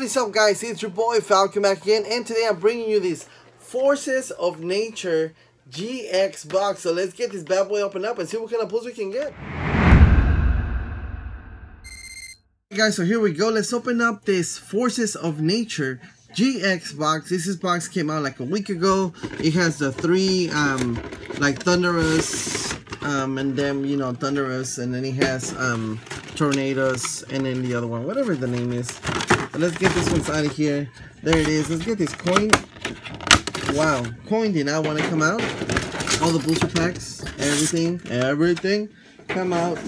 What is up guys, it's your boy Falcon back again and today I'm bringing you this Forces of Nature GX box. So let's get this bad boy open up and see what kind of pulls we can get. Hey guys, so here we go. Let's open up this Forces of Nature GX box. This is box came out like a week ago. It has the three um like Thundurus um and then you know Thundurus and then it has um Tornadus and then the other one, whatever the name is. Let's get this one out of here. There it is. Let's get this coin. Wow, coin did not want to come out. All the booster packs, everything, everything come out.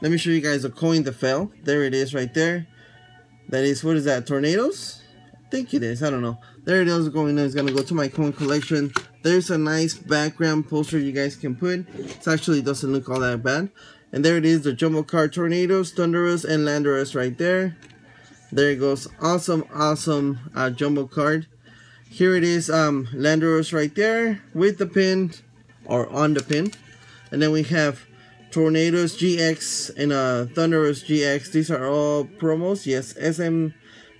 Let me show you guys a coin that fell. There it is right there. That is, what is that, Tornadus? I think it is, I don't know. There it is going It's gonna go to my coin collection. There's a nice background poster you guys can put. It actually doesn't look all that bad. And there it is, the Jumbo Card Tornadus, Thundurus, and Landorus right there. There it goes. Awesome, awesome uh, Jumbo Card. Here it is, um, Landorus right there with the pin, or on the pin. And then we have Tornadus GX and uh, Thundurus GX. These are all promos. Yes, SM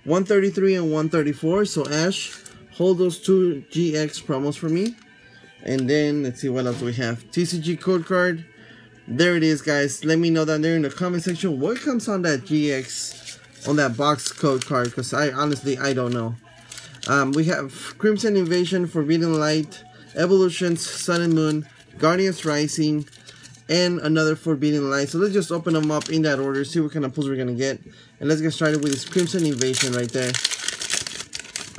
133 and 134. So Ash, hold those two GX promos for me. And then, let's see what else we have. TCG code card there it is guys let me know down there in the comment section what comes on that gx on that box code card because i honestly i don't know. Um, we have crimson invasion forbidden light evolutions sun and moon guardians rising and another forbidden light. So let's just open them up in that order see what kind of pulls we're gonna get. And let's get started with this crimson invasion right there.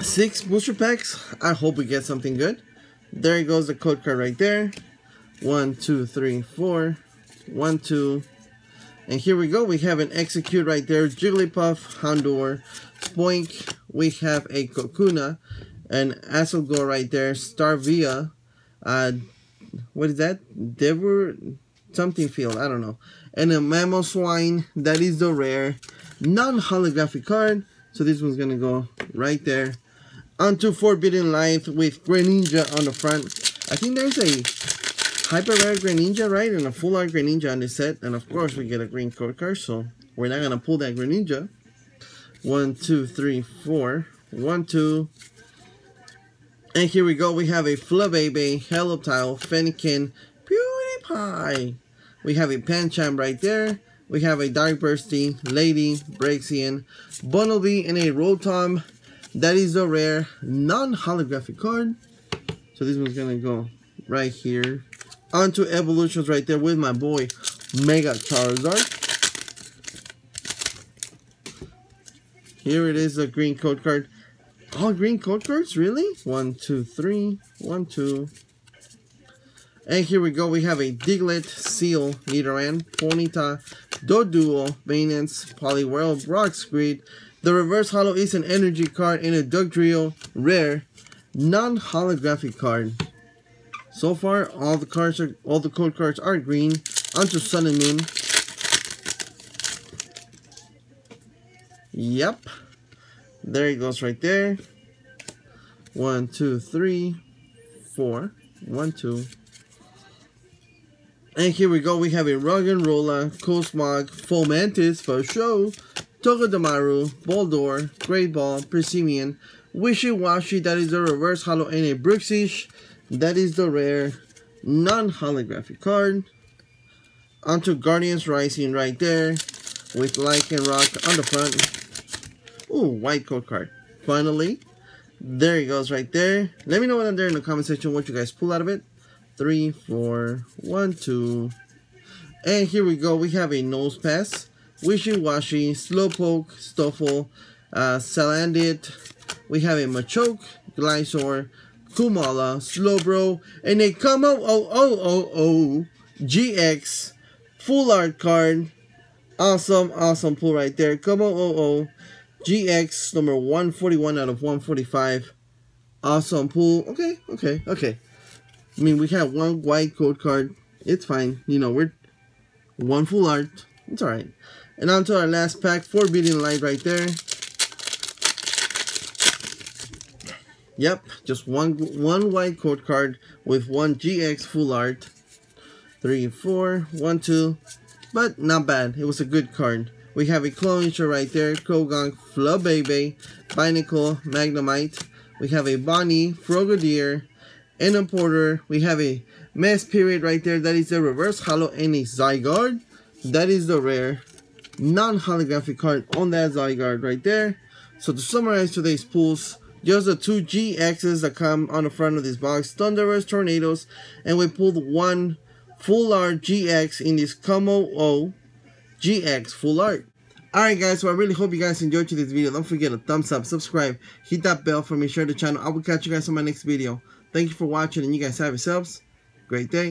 Six booster packs. I hope we get something good. There goes the code card right there. One two three four. One, two. And here we go. We have an Exeggcute right there. Jigglypuff, Houndour, Spoink. We have a Kakuna. An Asselgor right there. Staravia. Uh, what is that? Devor something field. I don't know. And a Mamoswine. That is the rare non-holographic card. So this one's going to go right there. Onto Forbidden Light with Greninja on the front. I think there's a Hyper Rare Greninja, right? And a Full Art Greninja on this set. And of course, we get a green code card, so we're not going to pull that Greninja. One, two, three, four. One, two. And here we go. We have a Flabebe, Helioptile, Fennekin, PewDiePie. We have a Pancham right there. We have a Dark Bursty, Lady, Braixen, Bunnelby, and a Rotom. That is a rare non-holographic card. So this one's going to go right here onto evolutions right there with my boy Mega Charizard. Here it is, the green code card. All green code cards, really? One, two, three, one, two. And here we go, we have a Diglett, Seel, Nidoran, Ponyta, Doduo, Maintenance, Poliwhirl, Rock Screed. The reverse holo is an energy card in a Dugtrio rare non-holographic card. So far, all the cards are all the code cards are green. Onto Sun and Moon. Yep. There it goes right there. One, two, three, four. One, two. And here we go. We have a Roggenrola, Cosmog, Fomantis for show, Togedemaru, Boldore, Great Ball, Persimmon, Wishiwashi, that is a reverse holo, and a Bruxish, that is the rare non-holographic card. Onto Guardians Rising right there with Lycanroc on the front. Ooh, white code card. Finally. There he goes right there. Let me know down there in the comment section what you guys pull out of it. Three, four, one, two. And here we go. We have a Nosepass. Wishiwashi, Slowpoke, Stufful, uh, Salandit. We have a Machoke, Gliscor, Komala, Slowbro, and a Kamo oh oh oh oh GX full art card. Awesome, awesome pull right there. Kamo oh oh GX number 141 out of 145. Awesome pull. Okay, okay, okay. I mean, we have one white code card. It's fine. You know, we're one full art. It's alright. And on to our last pack. Forbidden Light right there. Yep, just one one white code card with one GX full art. Three, four, one, two. But not bad. It was a good card. We have a Cloyster right there, Croagunk, Flabebe, Binacle, Magnemite. We have a Bonnie, Frogadier, and a Porter. We have a Mesprit right there. That is the reverse holo and a Zygarde. That is the rare non-holographic card on that Zygarde right there. So to summarize today's pulls, just the two GXs that come on the front of this box, Thundurus Tornadus, and we pulled one full art GX in this Como O GX full art. Alright guys, so I really hope you guys enjoyed today's video. Don't forget to thumbs up, subscribe, hit that bell for me, share the channel. I will catch you guys on my next video. Thank you for watching and you guys have yourselves great day.